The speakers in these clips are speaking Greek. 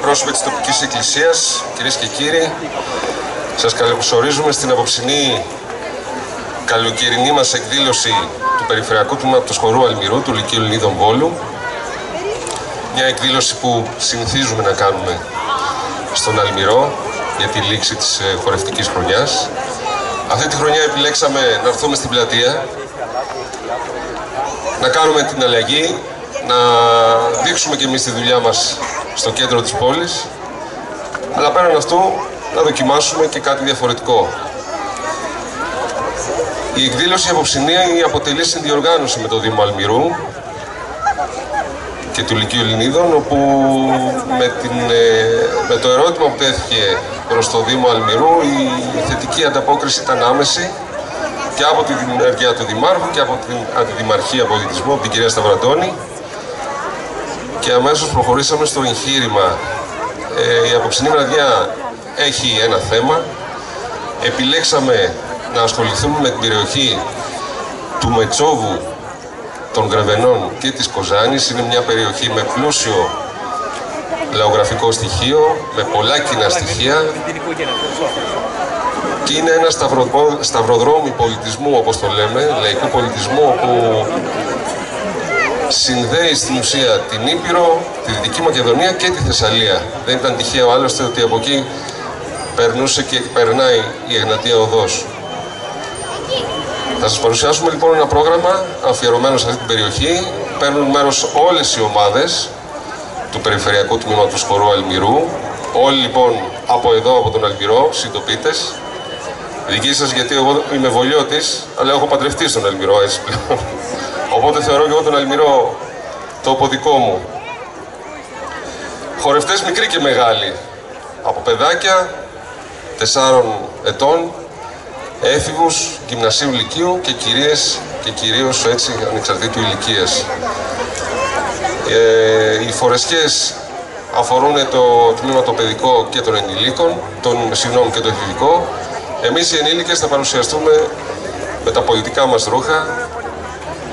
εκπρόσωποι της τοπικής εκκλησίας, κυρίες και κύριοι, σας καλωσορίζουμε στην απόψινή καλοκαιρινή μας εκδήλωση του Περιφερειακού Τμήματος Χορού Αλμυρού του Λυκείου Ελληνίδων Βόλου. Μια εκδήλωση που συνηθίζουμε να κάνουμε στον Αλμυρό για τη λήξη της ε, χορευτικής χρονιάς. Αυτή τη χρονιά επιλέξαμε να έρθουμε στην πλατεία, να κάνουμε την αλλαγή, να δείξουμε και εμείς τη δουλειά μας στο κέντρο της πόλης, αλλά πέραν αυτού να δοκιμάσουμε και κάτι διαφορετικό. Η εκδήλωση απόψινία αποτελεί συνδιοργάνωση με το Δήμο Αλμυρού και του Λυκείου Ελληνίδων, όπου με, την, ε, με το ερώτημα που τέθηκε προς το Δήμο Αλμυρού η θετική ανταπόκριση ήταν άμεση και από την ενέργεια του Δημάρχου και από την Αντιδημαρχία Πολιτισμού, από την κυρία Σταυραντώνη και αμέσως προχωρήσαμε στο εγχείρημα. Ε, η απόψινή βραδιά έχει ένα θέμα. Επιλέξαμε να ασχοληθούμε με την περιοχή του Μετσόβου των Γρεβενών και της Κοζάνης. Είναι μια περιοχή με πλούσιο λαογραφικό στοιχείο, με πολλά κοινά στοιχεία και είναι ένα σταυροδρόμι πολιτισμού, όπως το λέμε, λαϊκού πολιτισμού, όπου συνδέει στην ουσία την Ήπειρο, τη Δυτική Μακεδονία και τη Θεσσαλία. Δεν ήταν τυχαίο άλλωστε ότι από εκεί περνούσε και περνάει η Εγνατία Οδός. Θα σας παρουσιάσουμε λοιπόν ένα πρόγραμμα αφιερωμένο σε αυτή την περιοχή. Παίρνουν μέρος όλες οι ομάδες του Περιφερειακού Τμήματος Χορού Αλμυρού. Όλοι λοιπόν από εδώ, από τον Αλμυρό, συντοπίτες. Δική σας γιατί εγώ είμαι βολιώτης, αλλά έχω παντρευτεί στον Αλμυρό έτσι πλέον. Οπότε θεωρώ και εγώ τον Αλμυρό το δικό μου. Χορευτές μικροί και μεγάλοι. Από παιδάκια, τεσσάρων ετών, έφηβους, γυμνασίου λυκείου και κυρίες και κυρίως έτσι ανεξαρτήτου ηλικίας. Ε, οι φορεσκές αφορούν το τμήμα το παιδικό και των ενηλίκων, τον, συγγνώμη και το εφηβικό. Εμείς οι ενήλικες θα παρουσιαστούμε με τα πολιτικά μας ρούχα,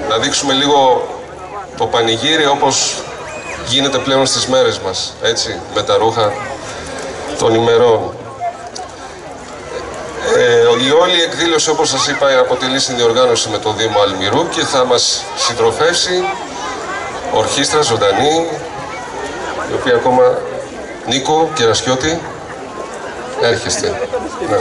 να δείξουμε λίγο το πανηγύρι όπως γίνεται πλέον στις μέρες μας, έτσι, με τα ρούχα των ημερών. Ε, η όλη εκδήλωση, όπως σας είπα, αποτελεί συνδιοργάνωση με το Δήμο Αλμυρού και θα μας συντροφεύσει ορχήστρα ζωντανή, η οποία ακόμα Νίκο Κερασιώτη, έρχεστε. Ναι.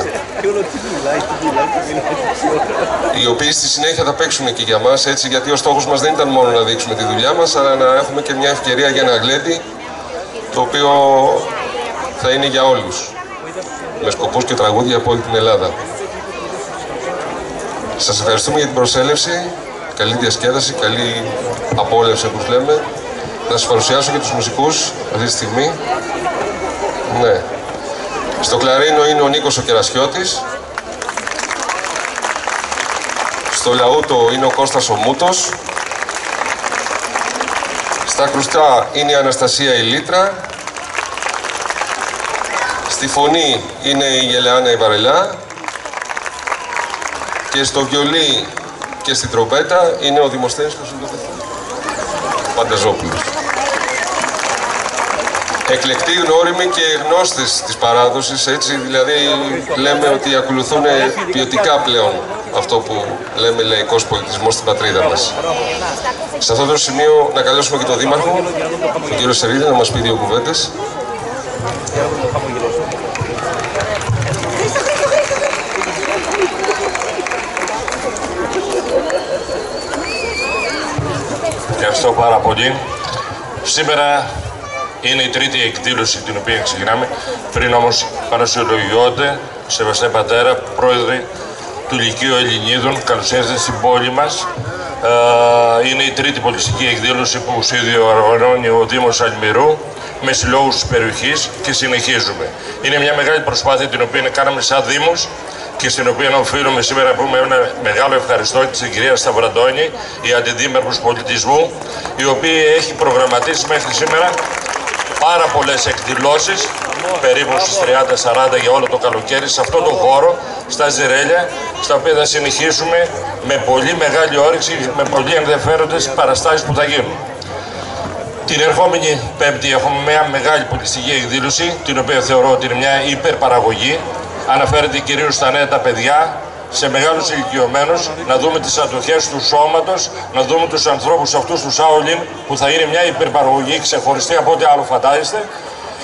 Οι οποίοι στη συνέχεια θα παίξουν και για μας, έτσι, γιατί ο στόχος μας δεν ήταν μόνο να δείξουμε τη δουλειά μας, αλλά να έχουμε και μια ευκαιρία για ένα γλέντι, το οποίο θα είναι για όλους, με σκοπούς και τραγούδια από όλη την Ελλάδα. Σας ευχαριστούμε για την προσέλευση, καλή διασκέδαση, καλή απόλαυση όπως λέμε. Θα σας παρουσιάσω και τους μουσικούς αυτή τη στιγμή. Ναι. Στο κλαρίνο είναι ο Νίκος ο Κερασιώτης. Στο λαούτο είναι ο Κώστας ο Μούτος. Στα κρουστά είναι η Αναστασία η Λίτρα. Στη φωνή είναι η Γελεάνα η Βαρελά. Και στο βιολί και στην τροπέτα είναι ο Δημοσθένης Πανταζόπουλος εκλεκτοί, γνώριμοι και γνώστες της παράδοσης, έτσι, δηλαδή λέμε ότι ακολουθούν ποιοτικά πλέον αυτό που λέμε λαϊκός πολιτισμός στην πατρίδα μας. Σε αυτό το σημείο να καλέσουμε και τον Δήμαρχο, τον κύριο Σερίδη, να μας πει δύο κουβέντες. Ευχαριστώ πάρα πολύ. Σήμερα είναι η τρίτη εκδήλωση την οποία ξεκινάμε. Πριν όμως παρασυλλογιώνται, Σεβαστέ Πατέρα, πρόεδρε του Λυκείου Ελληνίδων, καλώς ήρθατε στην πόλη μας. Ε, είναι η τρίτη πολιτιστική εκδήλωση που συνδιοργανώνει ο Δήμος Αλμυρού με συλλόγους της περιοχής και συνεχίζουμε. Είναι μια μεγάλη προσπάθεια την οποία κάναμε σαν Δήμος και στην οποία οφείλουμε σήμερα να πούμε ένα μεγάλο ευχαριστώ στην κυρία Σταυραντώνη, η Αντιδήμαρχος Πολιτισμού, η οποία έχει προγραμματίσει μέχρι σήμερα πάρα πολλές εκδηλώσεις, περίπου στις 30-40 για όλο το καλοκαίρι, σε αυτόν τον χώρο, στα Ζηρέλια, στα οποία θα συνεχίσουμε με πολύ μεγάλη όρεξη, με πολύ ενδιαφέροντες παραστάσεις που θα γίνουν. Την ερχόμενη Πέμπτη έχουμε μια μεγάλη πολιτιστική εκδήλωση, την οποία θεωρώ ότι είναι μια υπερπαραγωγή. Αναφέρεται κυρίως στα νέα τα παιδιά, σε μεγάλους ηλικιωμένους, να δούμε τις ατοχές του σώματος, να δούμε τους ανθρώπους αυτούς τους Σάολιν, που θα είναι μια υπερπαραγωγή ξεχωριστή από ό,τι άλλο φαντάζεστε.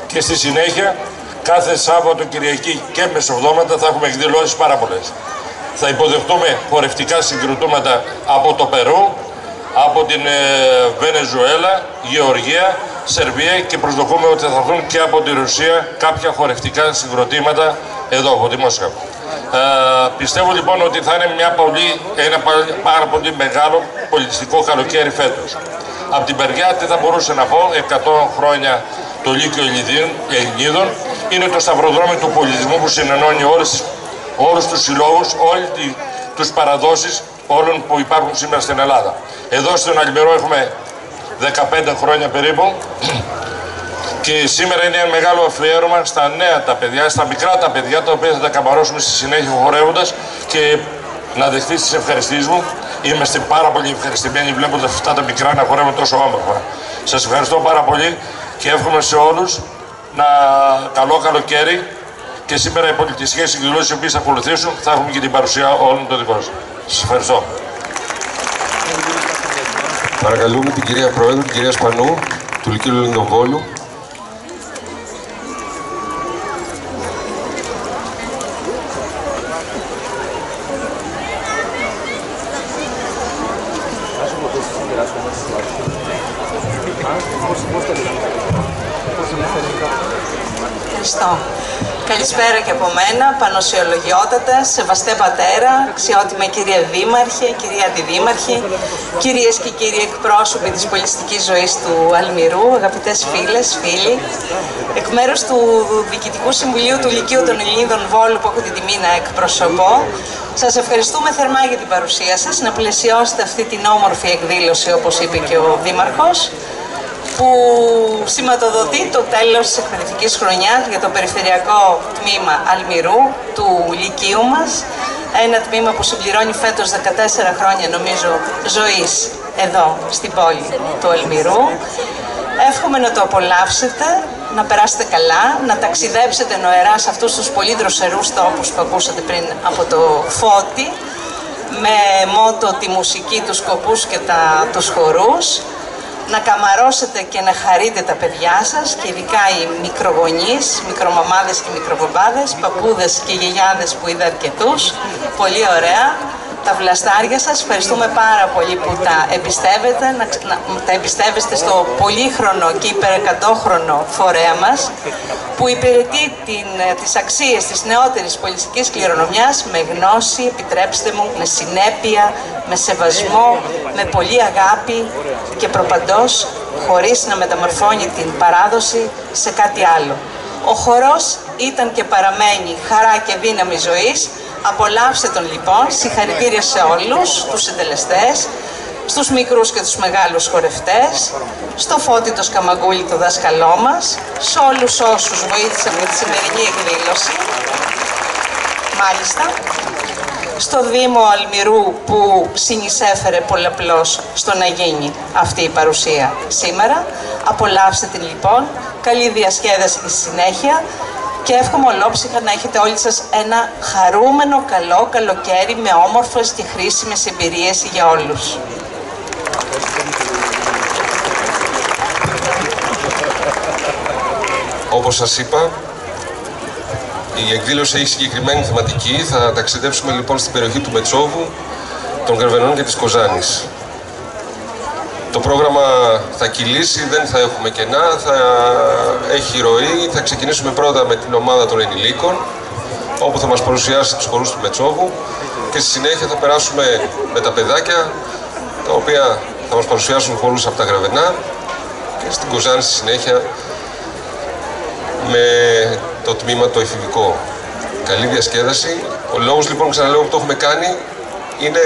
Και στη συνέχεια, κάθε Σάββατο, Κυριακή και Μεσοβδόματα θα έχουμε εκδηλώσεις πάρα πολλές. Θα υποδεχτούμε χορευτικά συγκροτήματα από το Περού, από την ε, Βενεζουέλα, Γεωργία, Σερβία και προσδοκούμε ότι θα έρθουν και από τη Ρωσία κάποια χορευτικά συγκροτήματα εδώ από τη Μόσχα. Ε, πιστεύω λοιπόν ότι θα είναι μια πολύ, ένα πάρα πολύ μεγάλο πολιτιστικό καλοκαίρι φέτος. Από την περιά τι θα μπορούσε να πω, 100 χρόνια το Λύκειο Ελληνίδων είναι το σταυροδρόμι του πολιτισμού που συνενώνει όλες, όλους τους συλλόγους, όλες τους παραδόσεις όλων που υπάρχουν σήμερα στην Ελλάδα. Εδώ στον Αλμυρό έχουμε 15 χρόνια περίπου και σήμερα είναι ένα μεγάλο αφιέρωμα στα νέα τα παιδιά, στα μικρά τα παιδιά τα οποία θα τα καμπαρώσουμε στη συνέχεια χορεύοντας και να δεχτείς τις ευχαριστήσει μου. Είμαστε πάρα πολύ ευχαριστημένοι βλέποντα αυτά τα μικρά να χορεύουν τόσο όμορφα. Σας ευχαριστώ πάρα πολύ και εύχομαι σε όλους να καλό καλοκαίρι και σήμερα οι πολιτιστικέ εκδηλώσει οι οποίες θα ακολουθήσουν θα έχουμε και την παρουσία όλων των δικών σας. Σας ευχαριστώ. Παρακαλούμε την κυρία Πρόεδρο, την κυρία Σπανού, του Λυκείου Λινδοβόλου. Ευχαριστώ. Καλησπέρα και από μένα, πανωσιολογιότατα, σεβαστέ πατέρα, αξιότιμα κυρία Δήμαρχε, κυρία Αντιδήμαρχη, κυρίες και κύριοι εκπρόσωποι της πολιτιστικής ζωής του Αλμυρού, αγαπητές φίλες, φίλοι, εκ μέρους του Διοικητικού Συμβουλίου του Λυκείου των Ελληνίδων Βόλου που έχω την τιμή να εκπροσωπώ, σας ευχαριστούμε θερμά για την παρουσία σας, να πλαισιώσετε αυτή την όμορφη εκδήλωση όπως είπε και ο Δήμαρχος που σηματοδοτεί το τέλος της εκπαιδευτικής χρονιάς για το περιφερειακό τμήμα Αλμυρού του Λυκείου μας. Ένα τμήμα που συμπληρώνει φέτος 14 χρόνια νομίζω ζωής εδώ στην πόλη του Αλμυρού. Εύχομαι να το απολαύσετε, να περάσετε καλά, να ταξιδέψετε νοερά σε αυτούς τους πολύ δροσερούς τόπους που ακούσατε πριν από το Φώτη, με μότο τη μουσική, τους σκοπούς και τα, τους χορούς να καμαρώσετε και να χαρείτε τα παιδιά σας και ειδικά οι μικρογονείς, μικρομαμάδες και μικροποπάδες, παππούδες και γιαγιάδες που είδα αρκετούς. Πολύ ωραία τα βλαστάρια σας. Ευχαριστούμε πάρα πολύ που τα εμπιστεύετε, να, τα εμπιστεύεστε στο πολύχρονο και υπερεκατόχρονο φορέα μας, που υπηρετεί την, ε, τις αξίες της νεότερης πολιτικής κληρονομιάς με γνώση, επιτρέψτε μου, με συνέπεια, με σεβασμό, με πολύ αγάπη και προπαντός, χωρίς να μεταμορφώνει την παράδοση σε κάτι άλλο. Ο χορός ήταν και παραμένει χαρά και δύναμη ζωής, Απολαύστε τον λοιπόν, συγχαρητήρια σε όλους τους συντελεστές, στους μικρούς και τους μεγάλους χορευτές, στο Φώτη το Σκαμαγκούλη το δάσκαλό μας, σε όλους όσους βοήθησαν με τη σημερινή εκδήλωση. Μάλιστα, στο Δήμο Αλμυρού που συνεισέφερε πολλαπλώς στο να γίνει αυτή η παρουσία σήμερα. Απολαύστε την λοιπόν, καλή διασκέδαση στη συνέχεια και εύχομαι ολόψυχα να έχετε όλοι σας ένα χαρούμενο, καλό καλοκαίρι με όμορφες και χρήσιμες εμπειρίες για όλους. Όπως σας είπα, η εκδήλωση έχει συγκεκριμένη θεματική. Θα ταξιδέψουμε λοιπόν στην περιοχή του Μετσόβου, των Καρβενών και της Κοζάνης. Το πρόγραμμα θα κυλήσει, δεν θα έχουμε κενά, θα έχει ροή. Θα ξεκινήσουμε πρώτα με την ομάδα των ενηλίκων, όπου θα μας παρουσιάσει τους χορούς του Μετσόβου και στη συνέχεια θα περάσουμε με τα παιδάκια, τα οποία θα μας παρουσιάσουν χορούς από τα Γραβενά και στην Κοζάνη στη συνέχεια με το τμήμα το εφηβικό. Καλή διασκέδαση. Ο λόγος λοιπόν, ξαναλέω, που το έχουμε κάνει είναι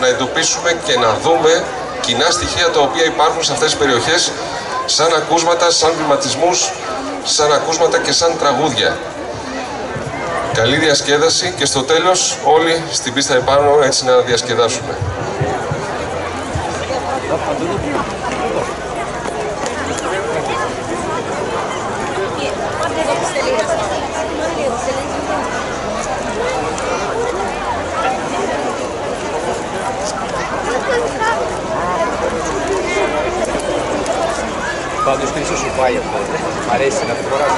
να εντοπίσουμε και να δούμε κοινά στοιχεία τα οποία υπάρχουν σε αυτές τις περιοχές σαν ακούσματα, σαν βηματισμούς, σαν ακούσματα και σαν τραγούδια. Καλή διασκέδαση και στο τέλος όλοι στην πίστα επάνω έτσι να διασκεδάσουμε. Padre Cristo su falla, parece na temporada.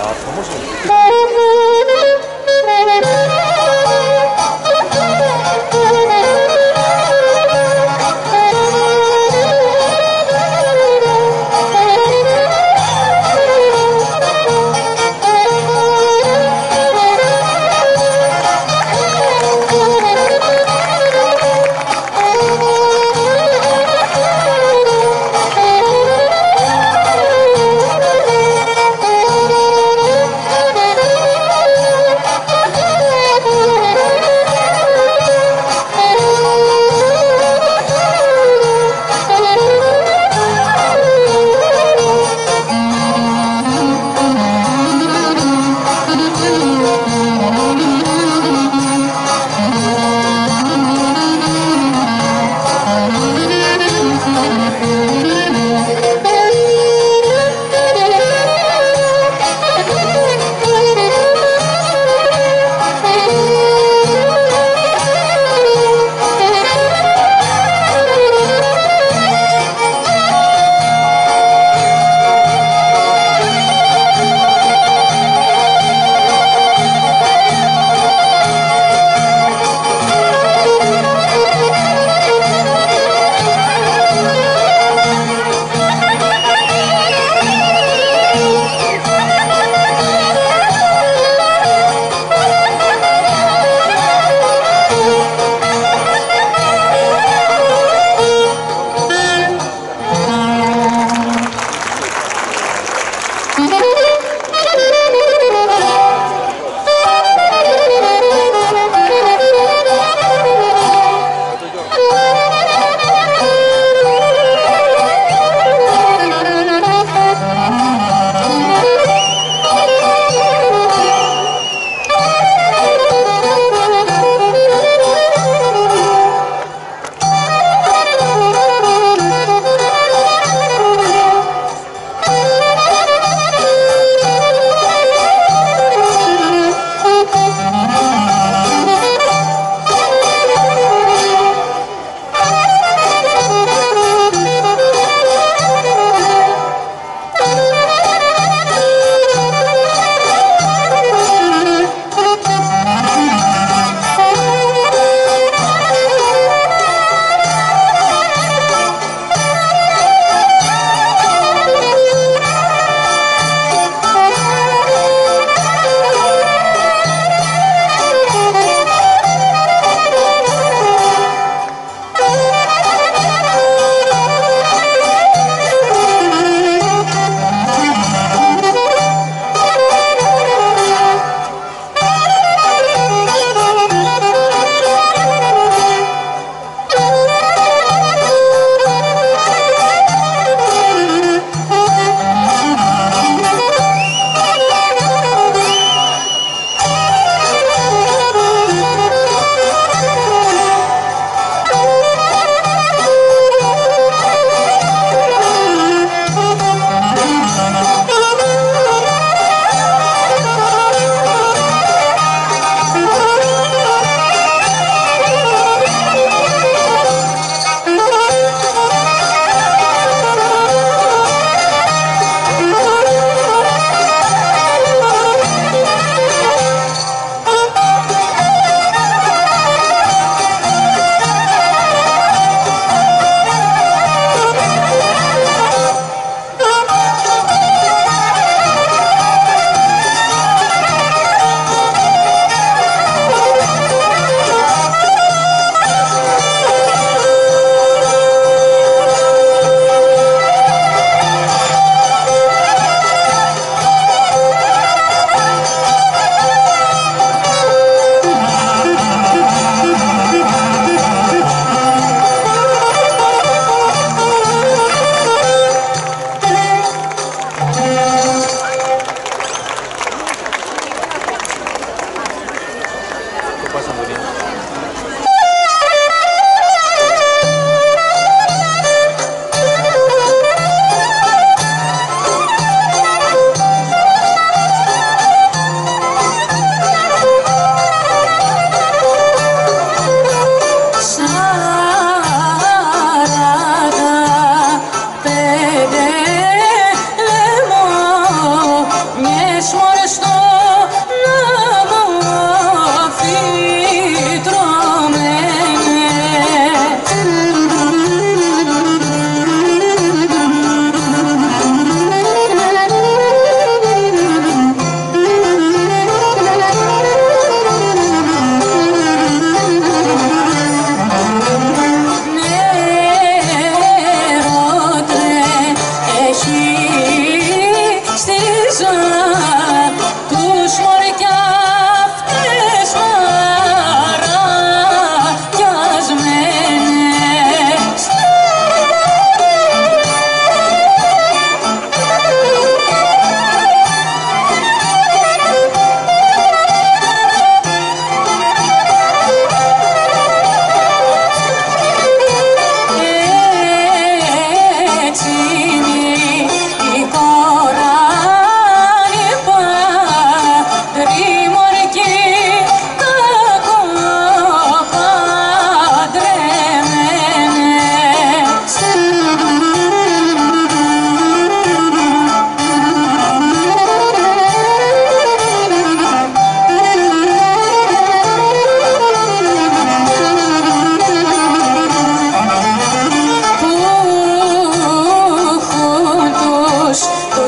Ah, famoso.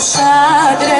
sad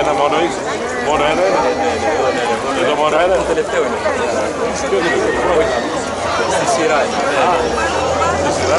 Ένα μόνο είσαι. Μόνο ένα είναι. Εδώ μόνο ένα. Το τελευταίο είναι. Στη σειρά είναι. Στη σειρά.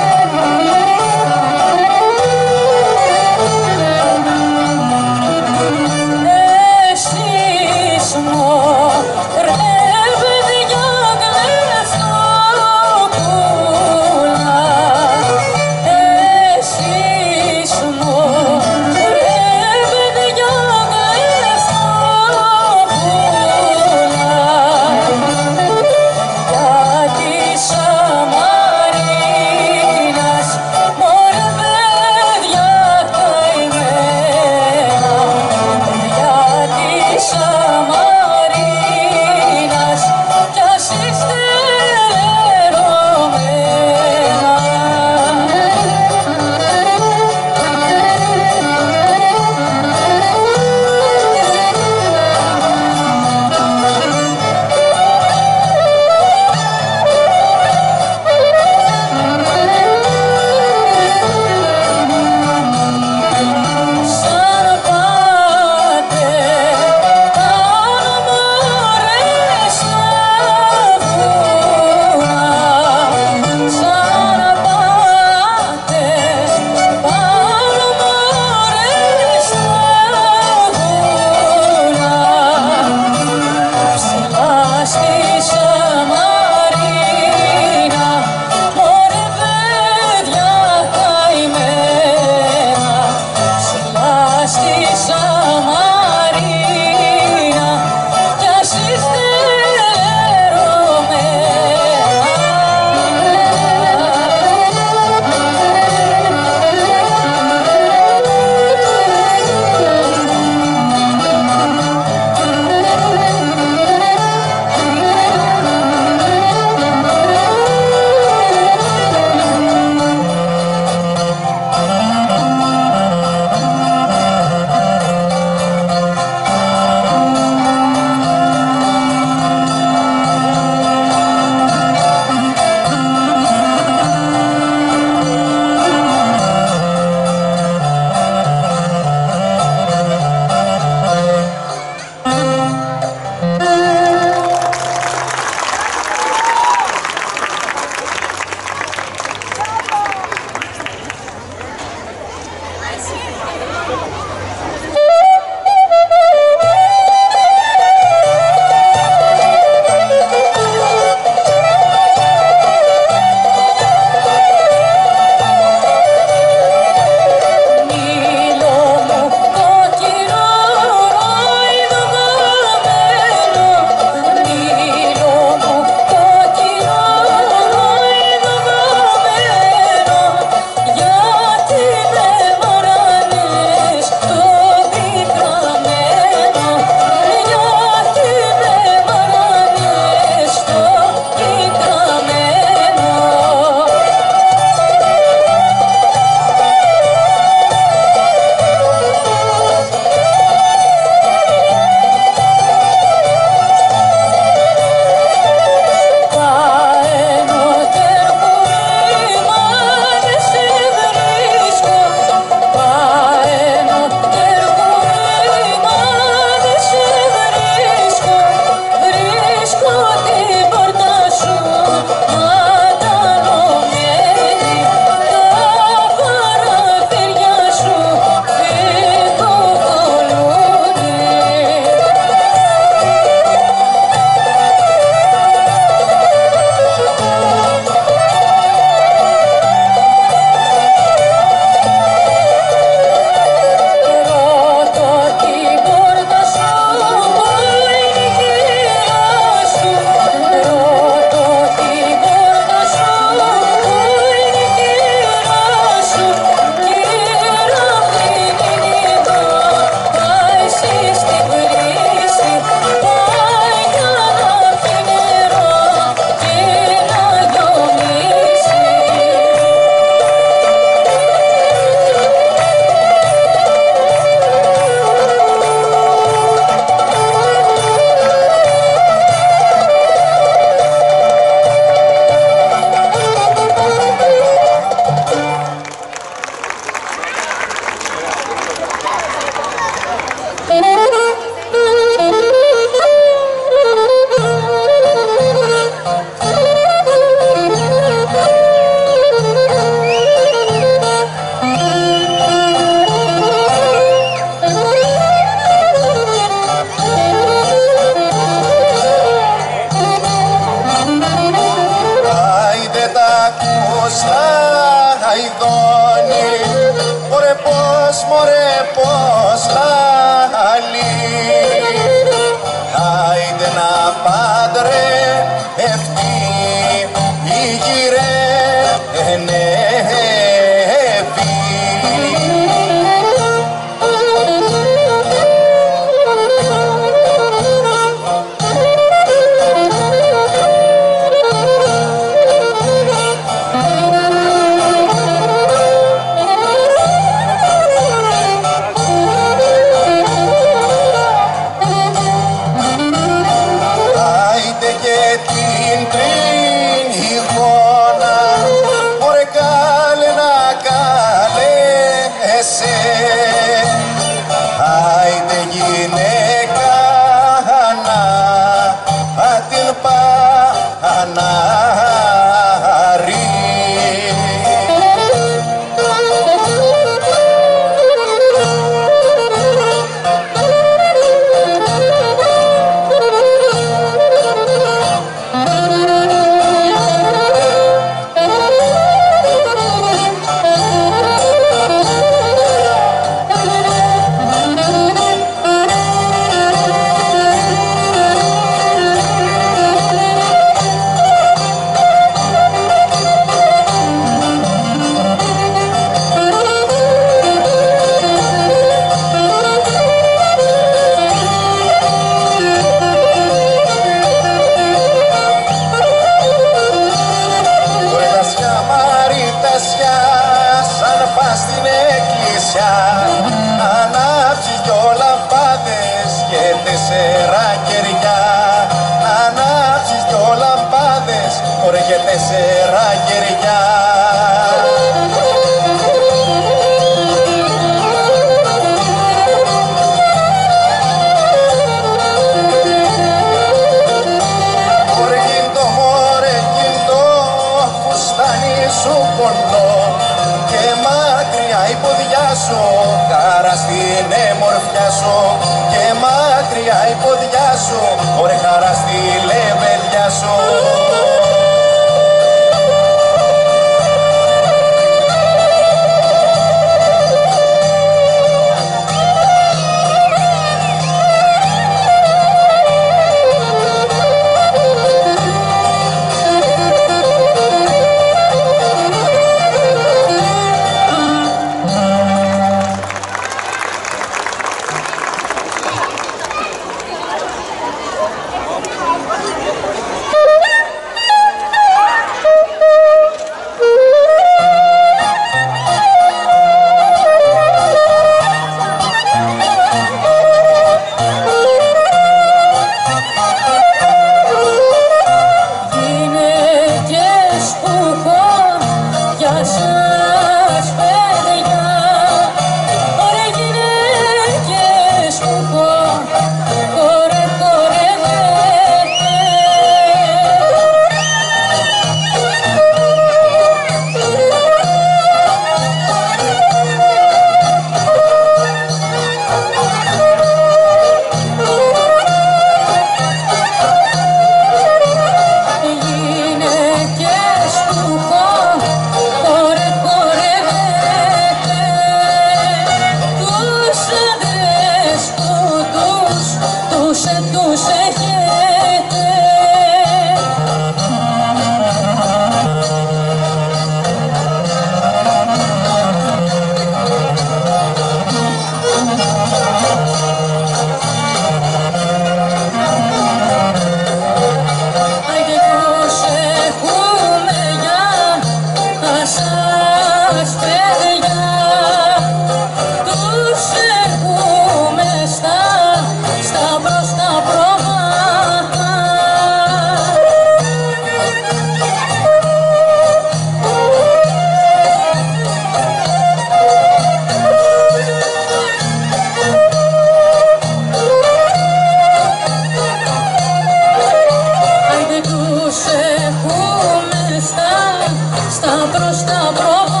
Στα μπροστά προβάτα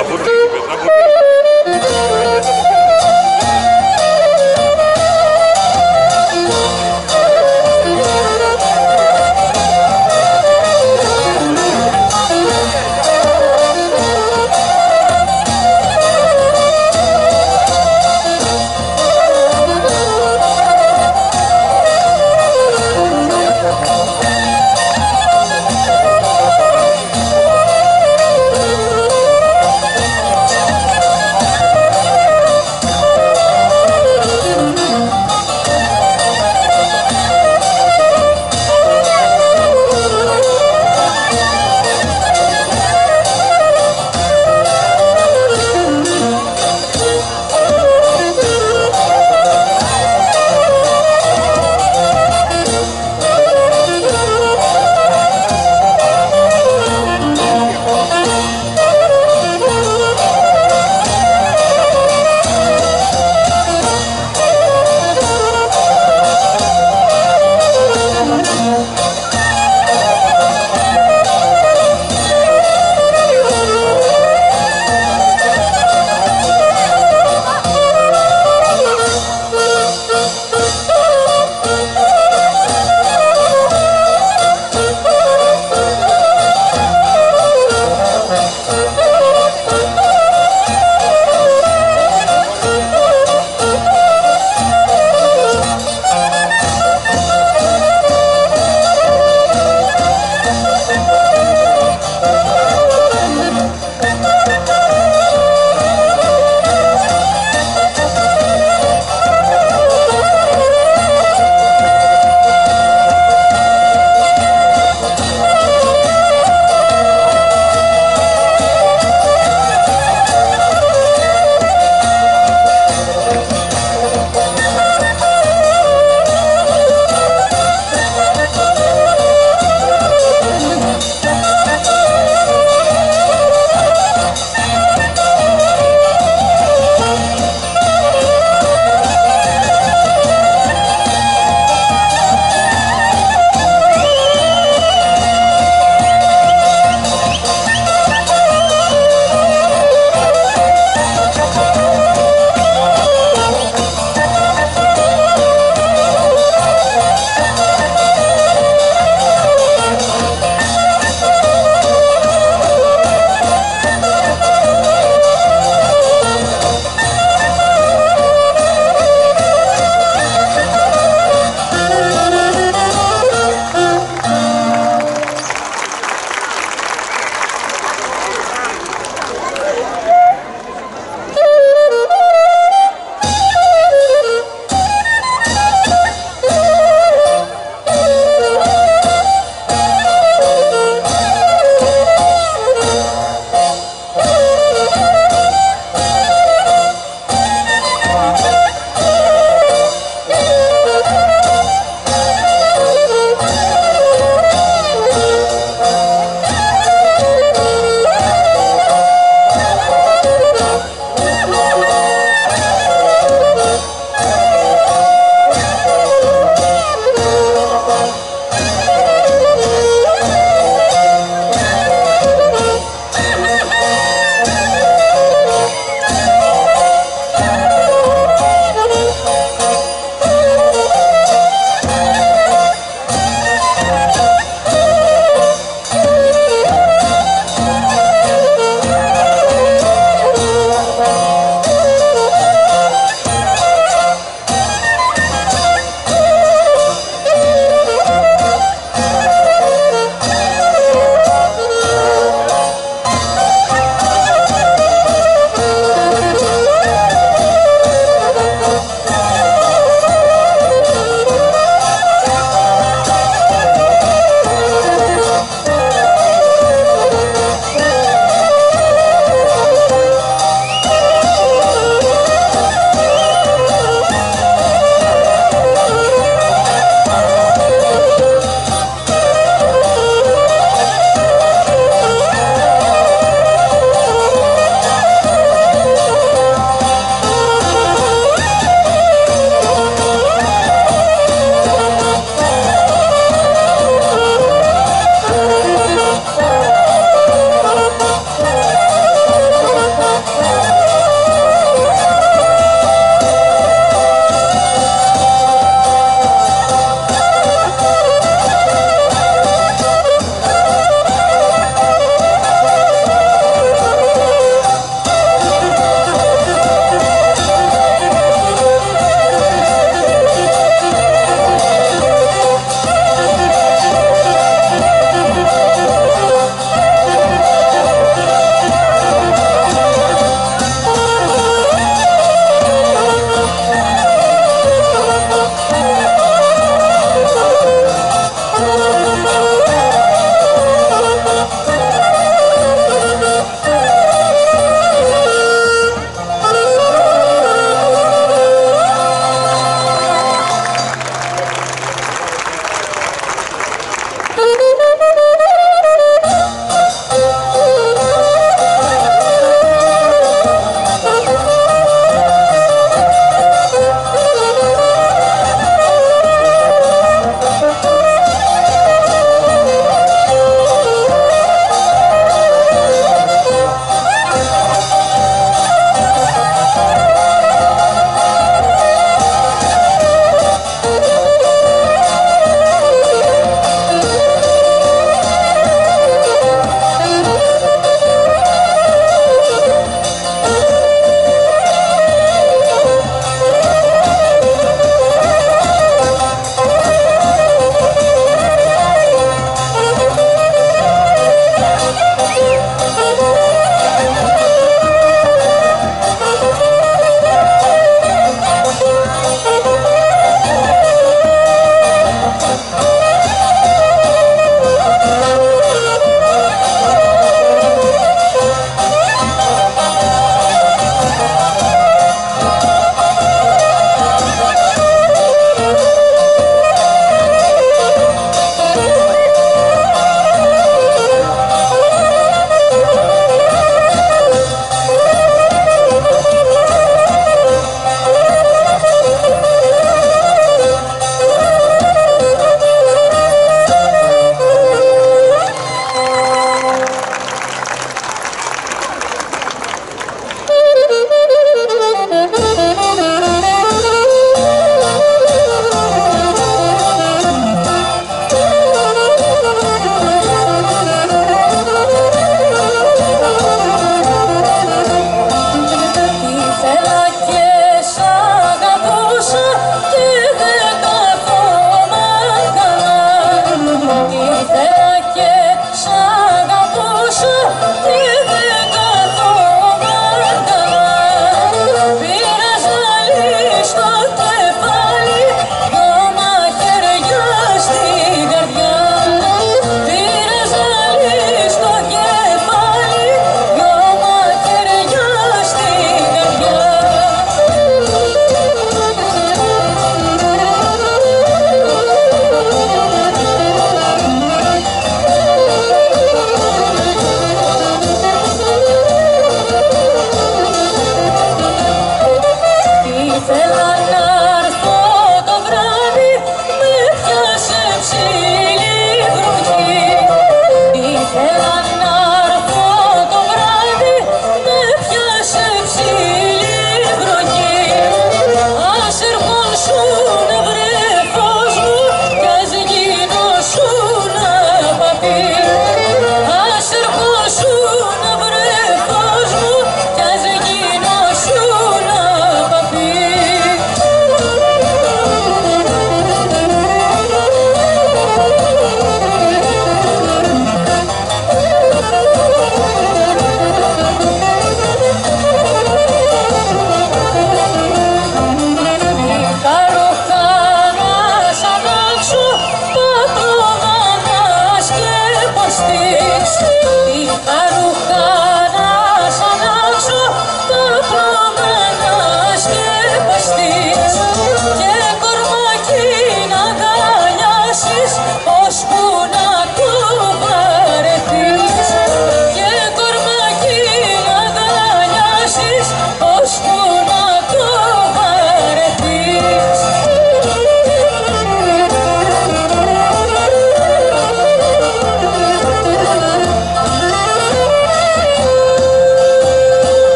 Από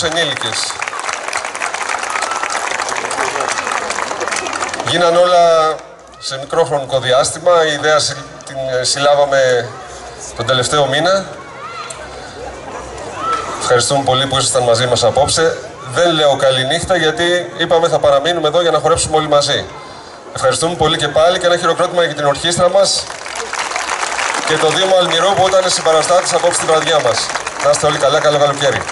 τους ενήλικες. Γίναν όλα σε μικρό χρονικό διάστημα. Η ιδέα συ- την ε, συλλάβαμε τον τελευταίο μήνα. Ευχαριστούμε πολύ που ήσασταν μαζί μας απόψε. Δεν λέω καληνύχτα γιατί είπαμε θα παραμείνουμε εδώ για να χορέψουμε όλοι μαζί. Ευχαριστούμε πολύ και πάλι και ένα χειροκρότημα για την ορχήστρα μας και το Δήμο Αλμυρού που ήταν συμπαραστάτης απόψε τη βραδιά μας. Να είστε όλοι καλά, καλό καλοκαίρι.